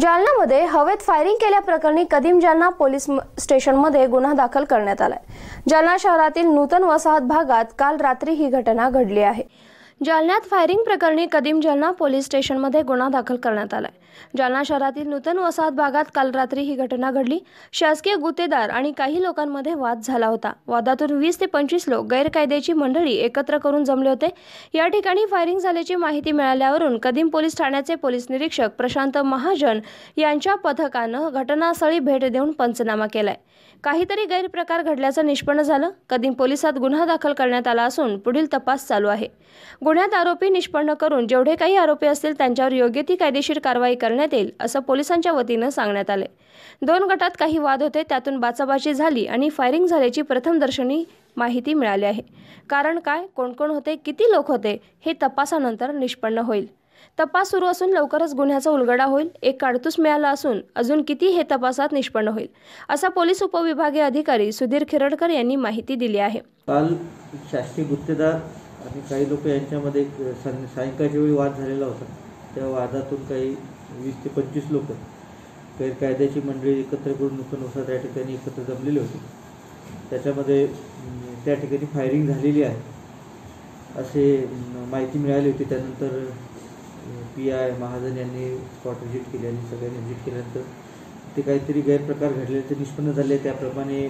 जालनामध्ये हवेत फायरिंग केल्याप्रकरणी कदीम जालना पोलीस म- स्टेशनमध्ये गुन्हा दाखल करण्यात आलाय. जालना शहरातील नूतन वसाहत भागात काल रात्री ही घटना घडली आहे. जालन्यात फायरिंग प्रकरणी कदीम जालना पोलीस स्टेशनमध्ये गुन्हा दाखल करण्यात आलाय. जालना शहरातील नूतन वसाहत भागात काल रात्री ही घटना घडली. शासकीय गुत्तेदार आणि काही लोकांमध्ये वाद झाला होता. वादातून वीस ते पंचवीस लोक गैरकायद्याची मंडळी एकत्र करून जमले होते. या ठिकाणी फायरिंग झाल्याची माहिती मिळाल्यावरून कदीम पोलीस ठाण्याचे पोलीस निरीक्षक प्रशांत महाजन यांच्या पथकानं घटनास्थळी भेट देऊन पंचनामा केलाय. काहीतरी गैरप्रकार घडल्याचं निष्पन्न झालं. कदीम पोलिसात गुन्हा दाखल करण्यात आला असून पुढील तपास चालू आहे. गुन्ह्यात आरोपी निष्पन्न करून जेवढे काही आरोपी असतील त्यांच्यावर योग्य ती कायदेशीर कारवाई करण्यात येईल असं पोलिसांच्या वतीनं सांगण्यात आले दोन गटात काही वाद होते त्यातून बाचाबाची झाली आणि फायरिंग झाल्याची प्रथमदर्शनी माहिती मिळाली आहे. कारण काय कोण कोण होते किती लोक होते हे तपासानंतर निष्पन्न होईल. तपास सुरू असून लवकरच गुन्ह्याचा उलगडा होईल एक काडतूस मिळाला असून अजून किती हे तपासात निष्पन्न होईल असा पोलीस उपविभागीय अधिकारी सुधीर खिरडकर यांनी माहिती दिली आहे. काल शासकीय गुत्तेदार आणि काही लोक यांच्यामध्ये सायंकाळच्या वेळी वाद झालेला होता. त्या वादातून काही वीस ते पंचवीस लोक गैरकायद्याची मंडळी एकत्र करून नुकसानुसार त्या ठिकाणी एकत्र जमलेली होती. त्याच्यामध्ये त्या ठिकाणी फायरिंग झालेली आहे. असे माहिती मिळाली होती. त्यानंतर पी आय महाजन यांनी स्पॉट व्हिजिट केली आणि सगळ्यांनी व्हिजिट केल्यानंतर ते काहीतरी गैरप्रकार घडले. ते निष्पन्न झाले. त्याप्रमाणे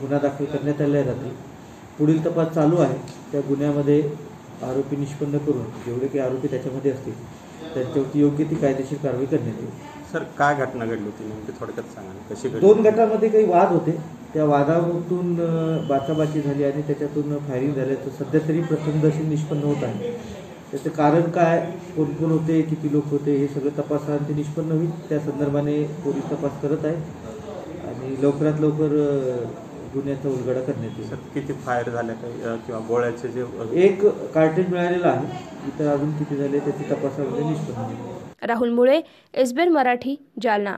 गुन्हा दाखल करण्यात आला आहे रात्री. पुढील तपास चालू आहे. त्या गुन्ह्यामध्ये आरोपी निष्पन्न करून जेवढे काही आरोपी त्याच्यामध्ये असतील त्यांच्यावरती योग्य ती कायदेशीर कारवाई करण्यात येईल. सर काय घटना घडली होती नेमकी? थोडक्यात सांगा ना, कशी घडली? दोन गटामध्ये काही वाद होते. त्या वादातून अं, बाचाबाची झाली आणि त्याच्यातून फायरिंग झाल्याचं सध्या तरी प्रथमदर्शी निष्पन्न होत आहे. त्याचं कारण काय? कोण कोण होते? किती लोक होते? हे सगळं तपासानंतर निष्पन्न होईल. त्या संदर्भाने पोलीस तपास करत आहे आणि लवकरात लवकर अं, गुन्ह्याचा उलगडा करण्यात येईल किती फायर झाल्या काही किंवा गोळ्याचे जे एक कार्टेज मिळालेला आहे. इतर अजून किती झाले त्याची तपासामध्ये निष्पन्न होईल. राहुल मुळे एसबीएन मराठी जालना.